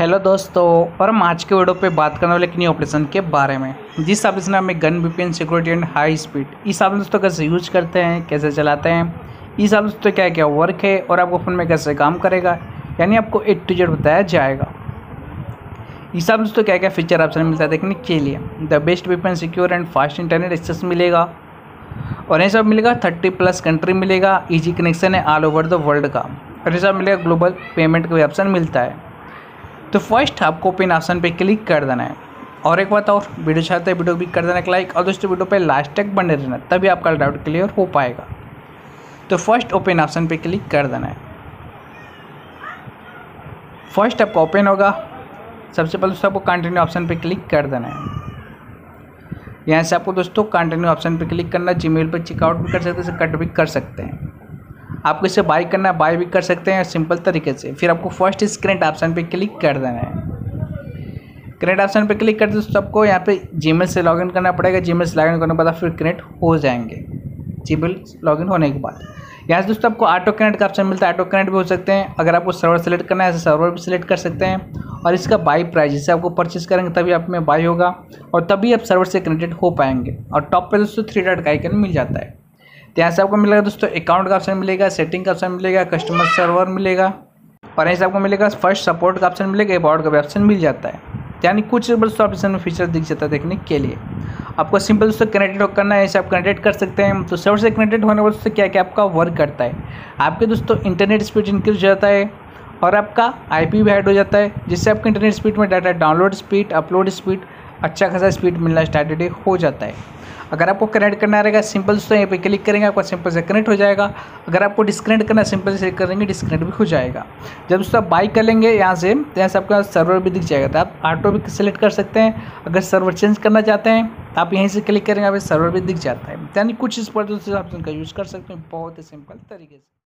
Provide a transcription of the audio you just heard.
Hello दोस्तों, और हम आज के वीडियो पे बात करने वाले एक न्यू ऑपरेशन के बारे में। जिस ऑपरेशन में gun, VPN, security and high speed, इस ऑपरेशन दोस्तों कैसे यूज़ करते हैं, कैसे चलाते हैं, इस ऑपरेशन दोस्तों क्या क्या वर्क है, और आपको फ़ोन में कैसे काम करेगा, यानी आपको ए टू जेड बताया जाएगा। इस ऑपरेशन दोस्तों क्या क्या फीचर ऑप्शन मिलता है देखने के लिए। The best VPN secure and fast internet access मिलेगा, और ये सब मिलेगा थर्टी प्लस कंट्री मिलेगा ईजी कनेक्शन है ऑल ओवर द वर्ल्ड का, और ये सब मिलेगा ग्लोबल पेमेंट का भी ऑप्शन मिलता है। तो फ़र्स्ट आपको पिन ऑप्शन पे क्लिक कर देना है। और एक बात और, वीडियो चाहते हैं वीडियो भी कर देना, एक लाइक और दोस्तों वीडियो पे लास्ट तक बने रहना, तभी आपका डाउट क्लियर हो पाएगा। तो फ़र्स्ट ओपन ऑप्शन पे क्लिक कर देना है। फ़र्स्ट आपका ओपन होगा। सबसे पहले दोस्तों आपको कंटिन्यू ऑप्शन पे क्लिक कर देना है। यहाँ से आपको दोस्तों कंटिन्यू ऑप्शन पे क्लिक करना जी मेल पर चेकआउट भी कर सकते हैं कट भी कर सकते हैं। आपको इसे बाई करना है बाई भी कर सकते हैं सिंपल तरीके से। फिर आपको फ़र्स्ट इस करेंट ऑप्शन पे क्लिक कर देना है। करेंट ऑप्शन पे क्लिक करते दोस्तों आपको यहाँ पे जीमेल से लॉगिन करना पड़ेगा। जीमेल से लॉगिन करने के बाद फिर कनेक्ट हो जाएँगे। जीमेल लॉगिन होने के बाद। यहाँ से दोस्तों आपको ऑटो कनेक्ट का ऑप्शन मिलता है। ऑटो कनेक्ट भी हो सकते हैं। अगर आपको सर्वर सेलेक्ट करना है तो सर्वर भी सिलेक्ट कर सकते हैं। और इसका बाई प्राइस जैसे आपको परचेस करेंगे, तभी आप में बाई होगा। और तभी आप सर्वर से कनेक्टेड हो पाएँगे। और टॉप पे दोस्तों थ्री डॉट का आइकन मिल जाता है। तो यहाँ से आपको मिलेगा दोस्तों अकाउंट का ऑप्शन मिलेगा सेटिंग का ऑप्शन मिलेगा कस्टमर सर्वर मिलेगा, और यहाँ से आपको मिलेगा फ़र्स्ट सपोर्ट का ऑप्शन मिलेगा अबाउट का भी ऑप्शन मिल जाता है। तो यानी कुछ दोस्तों ऑप्शन में फीचर दिख जाता है देखने के लिए। आपको सिंपल दोस्तों कनेक्टेड करना है, ऐसे आप कनेक्टेड कर सकते हैं। तो सर्वर से कनेक्टेड होने वाले दोस्तों क्या क्या आपका वर्क करता है? आपके दोस्तों इंटरनेट स्पीड इंक्रीज हो जाता है, और आपका आई पी भी ऐड हो जाता है, जिससे आपके इंटरनेट स्पीड में data download speed upload speed अच्छा खासा स्पीड मिलना स्टार्टेड हो जाता है। अगर आपको कनेक्ट करना रहेगा सिंपल से यहाँ पे क्लिक करेंगे, आपका सिंपल से कनेक्ट हो जाएगा। अगर आपको डिस्कनेक्ट करना सिंपल से करेंगे डिस्कनेक्ट भी हो जाएगा। जब दोस्तों आप बाई कर लेंगे यहाँ से तो यहाँ से आपके पास सर्वर भी दिख जाएगा। तो आप ऑटो भी सेलेक्ट कर सकते हैं। अगर सर्वर चेंज करना चाहते हैं तो आप यहीं से क्लिक करेंगे आप सर्वर भी दिख जाता है। यानी कुछ इस पर आप ऑप्शन का यूज़ कर सकते हैं, बहुत ही सिंपल तरीके से।